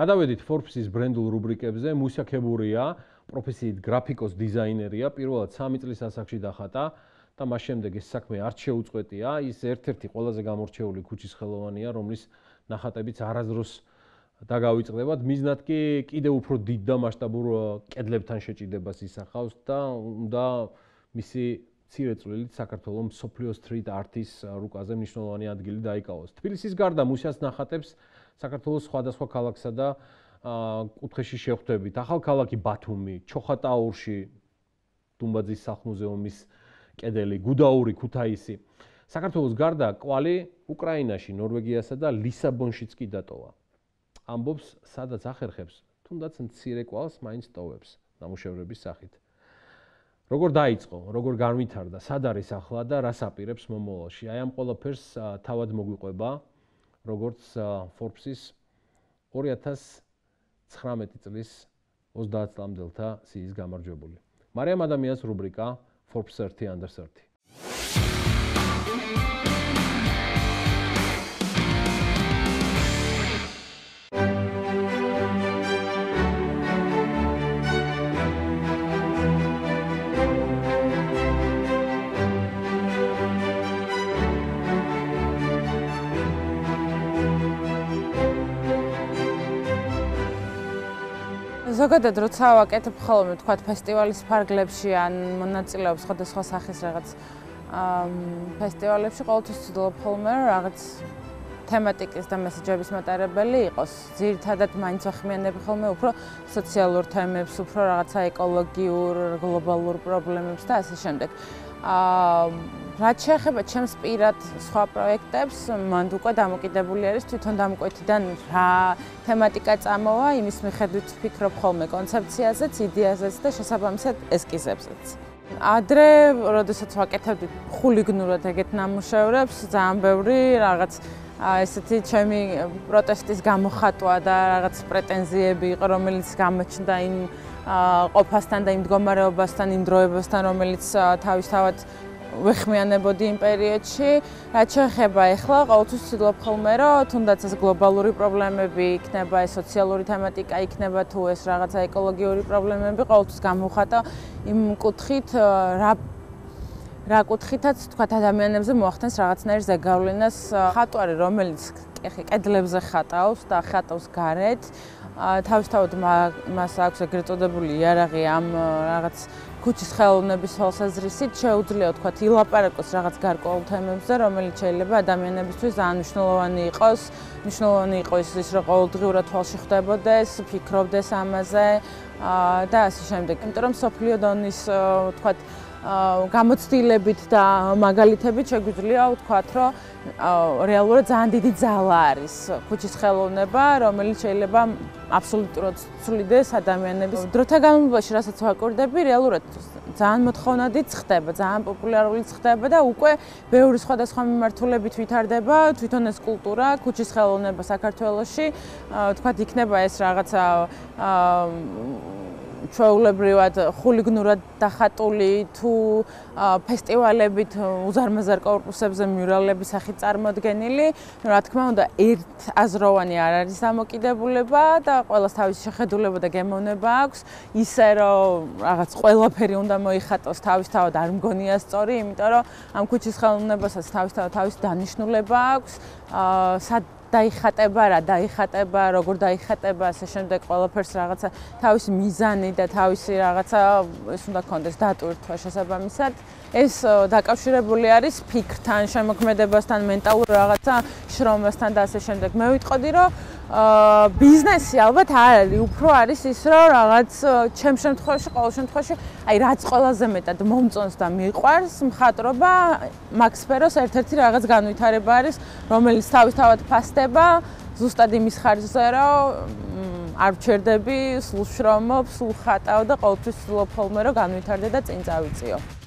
გადავედით Forbes-ის ბრენდულ რუბრიკებზე. მუსია ქებურია, პროფესიით გრაფიკოს დიზაინერია, პირველად 3 წლის ასაკში დახატა და მას შემდეგ ეს საქმე არ შეუწყვეტია. ის ერთ-ერთი ყველაზე გამორჩეული ქუჩის ხელოვანია, რომლის ნახატებიც არაზროს დაგავიწყდებათ. მიზნად კი კიდევ უფრო დიდ და მასშტაბურ კედლებთან შეჭიდებას ისახავს და უნდა მისი ცირე წვლილით საქართველოს სოფლიო სტრიტ არტის რუკაზე მნიშვნელოვანი ადგილი დაიკავოს. თბილისის გარდა მუსიას ნახატებს საქართველოს სხვადასხვა ქალაქსა და კუთხეში შეხვდებით. ახალ ქალაქი ბათუმი, ჩოხატაურში, დუმბაძის სახლ-მუზეუმის კედელი, გუდაური, ქუთაისი. საქართველოს გარდა კვალი უკრაინაში, ნორვეგიასა და ლისაბონშიც კი დატოვა. ამბობს, სადაც ახერხებს, თუნდაც მცირე კვალს მაინც ტოვებს ნამუშევრების სახით. როგორ დაიწყო, როგორ განვითარდა, სად არის ახლა და რას აპირებს მომავალში? აი ამ ყველაფერს თავად მოგვიყვება, როგორც Forbes-ის 2019 წლის 30 წლამდელთა სიის გამარჯვებული. მარიამ ადამიანის რუბრიკა Forbes 30 under 30. ზოგადად როცა ვაკეთებ ხოლმე თქვა ფესტივალის ფარგლებში ან მონაწილეობს სხვადასხვა სახის რაღაც ფესტივალებში ყოველთვის ვცდილობ ხოლმე რაღაც თემატიკის და მესეჯების მატარებელი იყოს. ძირითადად მაინც ახმიანებ ხოლმე უფრო სოციალურ თემებს, უფრო რაღაცა ეკოლოგიურ, გლობალურ პრობლემებს და ასე შემდეგ. აა რაც შეეხება ჩემს პირად სხვა პროექტებს, მანდ უკვე დამოკიდებული არის თვითონ დამკვეთიდან რა თემატიკა წამოვა, იმის მიხედვით ვფიქრობ ხოლმე კონცეფციაზეც, იდეაზეც და შესაბამისად ესკიზებზეც. ადრე, როდესაც ვაკეთებდი ხულიგნურად ეგეთ ნამუშევრებს, ძალიან ბევრი რაღაც ესეთი ჩემი პროტესტის გამოხატვა და რაღაც პრეტენზიები იყო, რომელიც გამოჩნდა იმ ყოფასთან და იმ მდგომარეობასთან, იმ დროებასთან, რომელიც თავისთავად ვეხმიანებოდი იმ პერიოდში. რაც შეეხება ახლა, ყოველთვის ვცდილობ ხოლმე, რომ თუნდაც ეს გლობალური პრობლემები იქნება, ეს სოციალური თემატიკა იქნება თუ ეს რაღაცა ეკოლოგიური პრობლემები, ყოველთვის გამოვხატა იმ კუთხით, რა რა კუთხითაც თქვა ადამიანებზე მოახდენს რაღაცნაირ ზეგავლენას ხატვარი, რომელიც კედლებზე ხატავს და ხატავს გარეთ. თავისთავად მას აქვს ეგრეთ წოდებული იარაღი ამ რაღაც ქუჩის ხელოვნების თვალსაზრისით შეუძლია თქვა ილაპარაკოს რაღაც გარკვეულ თემებზე, რომელიც შეიძლება ადამიანებისთვის ძალიან მნიშვნელოვანი იყოს, მნიშვნელოვანი იყოს ის, რომ ყოველდღიურად თვალში ხვდებოდეს, ფიქრობდეს ამაზე და ასე შემდეგ. იმიტომ რომ სოფლიო დონის თქვა გამოცდილებით და მაგალითებით შეგვიძლია ვთქვათ, რომ რეალურად ძალიან დიდი ძალა არის ქუჩის ხელოვნება, რომელიც შეიძლება აბსოლუტურად ცვლიდეს ადამიანების დროთა განმავლობაში, რასაც ვაკურდები, რეალურად ძალიან მოთხოვნადიც ხდება, ძალიან პოპულარულიც ხდება და უკვე ბევრი სხვადასხვა მიმართულებით ვითარდება თვითონ ეს კულტურა, ქუჩის ხელოვნება საქართველოში, თქვათ იქნება ეს რაღაცა ჩვეულებრივად ხულიგნურად დახატული თუ ფესტივალებით უზარმაზარ კორპუსებზე მიურალების სახით წარმოდგენილი, რა თქმა უნდა, ერთ აზროვანი არ არის დამოკიდებულება და ყოველას თავისი შეხედულება და გემოვნება აქვს, ისე რომ რაღაც ყველაფერი უნდა მოიხატოს თავისთავად არ მგონია სწორი, იმიტომ რომ ამ ქუჩის ხელოვნებასაც თავისთავად თავისი დანიშნულება აქვს, აა დაიხატება რა დაიხატება როგორ დაიხატება ასე შემდეგ ყველაფერს რაღაცა თავისი მიზანი და თავისი რაღაცა ეს უნდა კონდეს დატვირთვა შესაბამისად. ეს დაკავშირებული არის ფიქრთან შემოქმედებასთან მენტალურ რაღაცა შრომასთან და ასე შემდეგ. მე ვიტყოდი რომ ბიზნესი ალბათ არ არის, უფრო არის ის, რომ რაღაც ჩემ შემთხვევაში, ყოველ შემთხვევაში, აი რაც ყველაზე მეტად მომწონს და მიყვარს, მხატვრობა, მაქსფეროს ერთ-ერთი რაღაც განვითარება არის, რომელიც თავისთავად ფასდება ზუსტად იმის ხარჯზე, რომ არ ვჩერდები, სულ შრომობ, სულ ხატავ და ყოველთვის ვცდილობ ხოლმე რომ განვითარდე და წინ წავიწიო.